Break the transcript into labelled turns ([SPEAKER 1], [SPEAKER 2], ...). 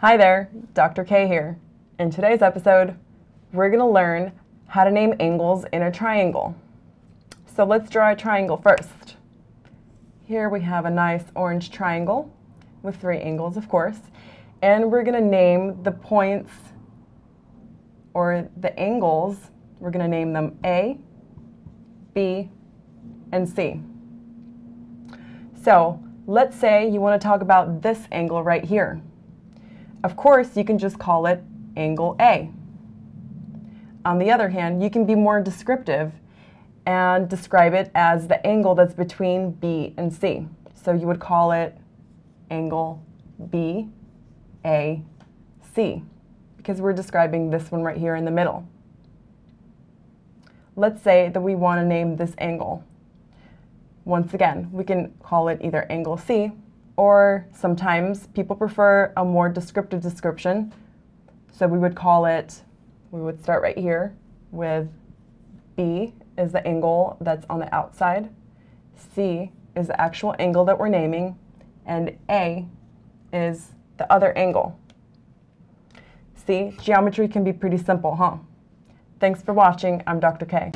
[SPEAKER 1] Hi there, Dr. K here. In today's episode, we're going to learn how to name angles in a triangle. So let's draw a triangle first. Here we have a nice orange triangle with three angles, of course, and we're going to name the points or the angles, we're going to name them A, B, and C. So let's say you want to talk about this angle right here. Of course, you can just call it angle A. On the other hand, you can be more descriptive and describe it as the angle that's between B and C. So you would call it angle B, A, C, because we're describing this one right here in the middle. Let's say that we want to name this angle. Once again, we can call it either angle C, or sometimes people prefer a more descriptive description. So we would call it, we would start right here with B is the angle that's on the outside, C is the actual angle that we're naming, and A is the other angle. See, geometry can be pretty simple, huh? Thanks for watching. I'm Dr. K.